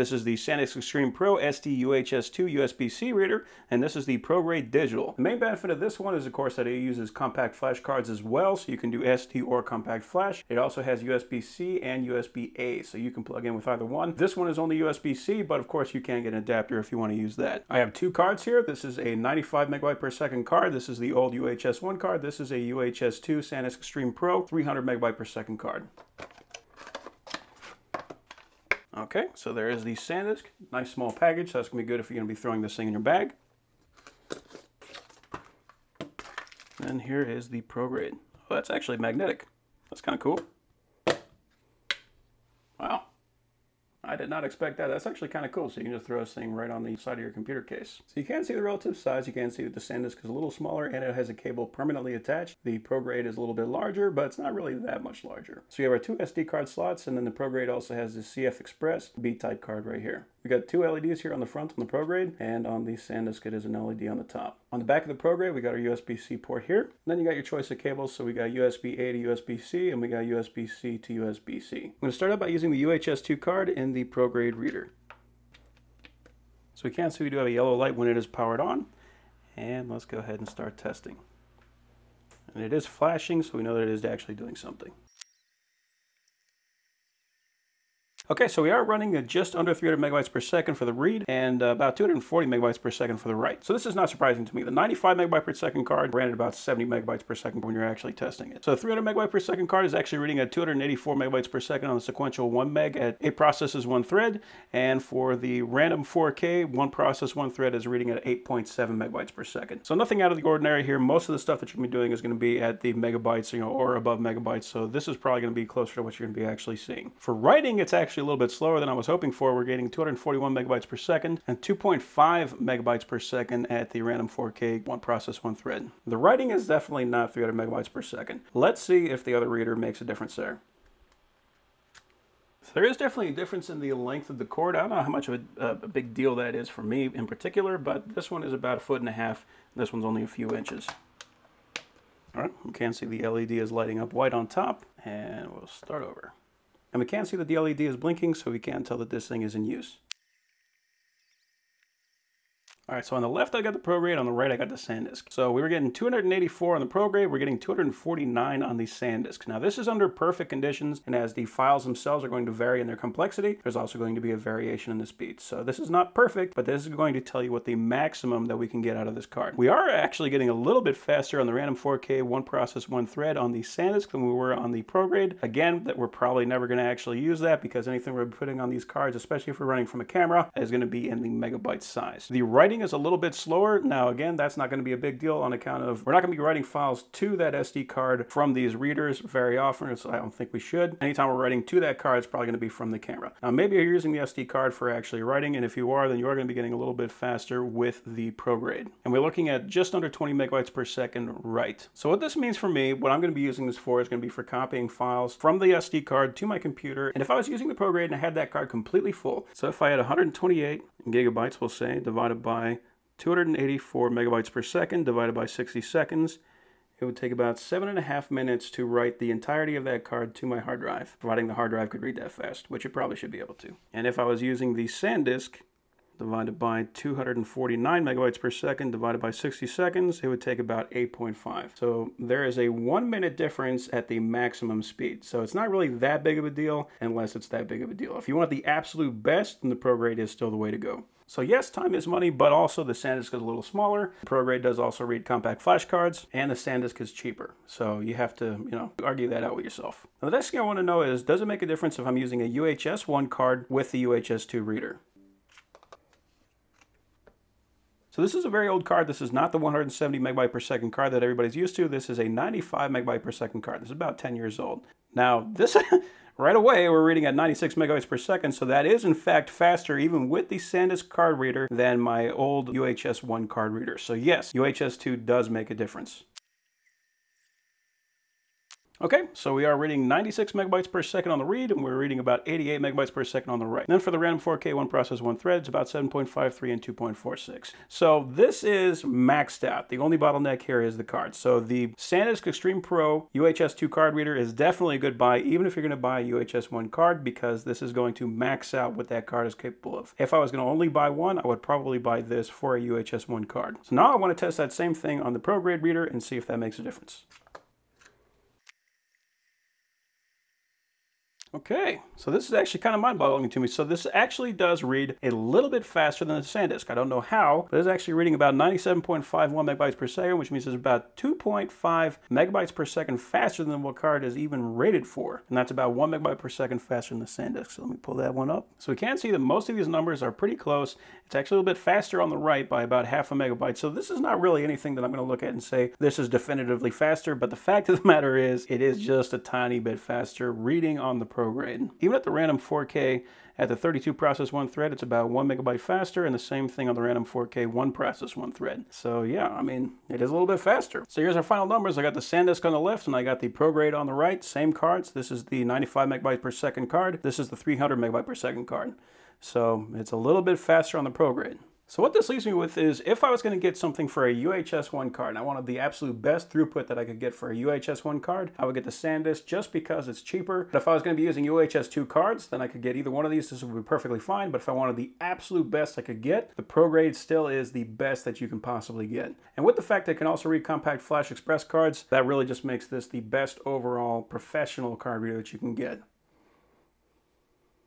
This is the SanDisk Extreme Pro SD UHS-2 USB-C reader, and this is the ProGrade Digital. The main benefit of this one is, of course, that it uses compact flash cards as well, so you can do SD or compact flash. It also has USB-C and USB-A, so you can plug in with either one. This one is only USB-C, but of course you can get an adapter if you want to use that. I have two cards here. This is a 95 megabyte per second card. This is the old UHS-1 card. This is a UHS-2 SanDisk Extreme Pro 300 megabyte per second card. Okay, so there is the SanDisk. Nice small package, that's going to be good if you're going to be throwing this thing in your bag. And here is the ProGrade. Oh, that's actually magnetic. That's kind of cool. I did not expect that. That's actually kind of cool. So you can just throw this thing right on the side of your computer case. So you can see the relative size. You can see that the SanDisk is a little smaller and it has a cable permanently attached. The ProGrade is a little bit larger, but it's not really that much larger. So you have our two SD card slots and then the ProGrade also has the CF Express B-type card right here. We got two LEDs here on the front on the ProGrade, and on the SanDisk it is an LED on the top. On the back of the ProGrade, we got our USB-C port here. And then you got your choice of cables, so we got USB-A to USB-C, and we got USB-C to USB-C. I'm going to start out by using the UHS-2 card in the ProGrade reader. So we can see we do have a yellow light when it is powered on. And let's go ahead and start testing. And it is flashing, so we know that it is actually doing something. Okay, so we are running at just under 300 megabytes per second for the read and uh, about 240 megabytes per second for the write. So this is not surprising to me. The 95 megabyte per second card ran at about 70 megabytes per second when you're actually testing it. So the 300 megabyte per second card is actually reading at 284 megabytes per second on the sequential 1 meg at 8 processes, 1 thread. And for the random 4K, 1 process, 1 thread is reading at 8.7 megabytes per second. So nothing out of the ordinary here. Most of the stuff that you're going to be doing is going to be at the megabytes, you know, or above megabytes. So this is probably going to be closer to what you're going to be actually seeing. For writing, it's actually a little bit slower than I was hoping for. We're getting 241 megabytes per second and 2.5 megabytes per second at the random 4K one process, one thread. The writing is definitely not 300 megabytes per second. Let's see if the other reader makes a difference there. There is definitely a difference in the length of the cord. I don't know how much of a, a, big deal that is for me in particular, but this one is about a foot and a half. This one's only a few inches. All right, you can see the LED is lighting up white on top, and we'll start over. And we can't see that the LED is blinking, so we can't tell that this thing is in use. All right, so on the left, I got the ProGrade. On the right, I got the SanDisk. So we were getting 284 on the ProGrade. We're getting 249 on the SanDisk. Now, this is under perfect conditions, and as the files themselves are going to vary in their complexity, there's also going to be a variation in the speed. So this is not perfect, but this is going to tell you what the maximum that we can get out of this card. We are actually getting a little bit faster on the random 4K, one process, one thread on the SanDisk than we were on the ProGrade. Again, that we're probably never going to actually use that because anything we're putting on these cards, especially if we're running from a camera, is going to be in the megabyte size. The writing is a little bit slower. Now, again, that's not going to be a big deal on account of we're not going to be writing files to that SD card from these readers very often, so I don't think we should. Anytime we're writing to that card, it's probably going to be from the camera. Now, maybe you're using the SD card for actually writing, and if you are, then you are going to be getting a little bit faster with the ProGrade. And we're looking at just under 20 megabytes per second write. So what this means for me, what I'm going to be using this for is going to be for copying files from the SD card to my computer. And if I was using the ProGrade and I had that card completely full, so if I had 128 gigabytes, we'll say, divided by 284 megabytes per second divided by 60 seconds, it would take about seven and a half minutes to write the entirety of that card to my hard drive, providing the hard drive could read that fast, which it probably should be able to. And if I was using the SanDisk, divided by 249 megabytes per second divided by 60 seconds, it would take about 8.5. So there is a one minute difference at the maximum speed. So it's not really that big of a deal unless it's that big of a deal. If you want the absolute best, then the ProGrade is still the way to go. So yes, time is money, but also the SanDisk is a little smaller. ProGrade does also read compact flash cards, and the SanDisk is cheaper. So you have to, you know, argue that out with yourself. Now, the next thing I want to know is, does it make a difference if I'm using a UHS 1 card with the UHS 2 reader? So this is a very old card. This is not the 170 megabyte per second card that everybody's used to. This is a 95 megabyte per second card. This is about 10 years old. Now, this right away we're reading at 96 megabytes per second, so that is in fact faster even with the SanDisk card reader than my old UHS 1 card reader. So yes, UHS 2 does make a difference. Okay, so we are reading 96 megabytes per second on the read, and we're reading about 88 megabytes per second on the write. And then for the random 4K, one process, one thread, it's about 7.53 and 2.46. So this is maxed out. The only bottleneck here is the card. So the SanDisk Extreme Pro UHS 2 card reader is definitely a good buy, even if you're going to buy a UHS 1 card, because this is going to max out what that card is capable of. If I was going to only buy one, I would probably buy this for a UHS 1 card. So now I want to test that same thing on the ProGrade reader and see if that makes a difference. Okay, so this is actually kind of mind-boggling to me. So this actually does read a little bit faster than the SanDisk. I don't know how, but it's actually reading about 97.51 megabytes per second, which means it's about 2.5 megabytes per second faster than what card is even rated for. And that's about one megabyte per second faster than the SanDisk. So let me pull that one up. So we can see that most of these numbers are pretty close. It's actually a little bit faster on the right by about half a megabyte. So this is not really anything that I'm going to look at and say this is definitively faster, but the fact of the matter is it is just a tiny bit faster reading on the ProGrade. Even at the random 4K, at the 32 process one thread, it's about one megabyte faster, and the same thing on the random 4K one process one thread. So yeah, I mean, it is a little bit faster. So here's our final numbers. I got the SanDisk on the left, and I got the ProGrade on the right. Same cards. This is the 95 megabyte per second card. This is the 300 megabyte per second card. So it's a little bit faster on the ProGrade. So what this leaves me with is if I was going to get something for a UHS-1 card, and I wanted the absolute best throughput that I could get for a UHS-1 card, I would get the SanDisk just because it's cheaper. But if I was going to be using UHS-2 cards, then I could get either one of these. This would be perfectly fine. But if I wanted the absolute best I could get, the ProGrade still is the best that you can possibly get. And with the fact that it can also read compact Flash Express cards, that really just makes this the best overall professional card reader that you can get.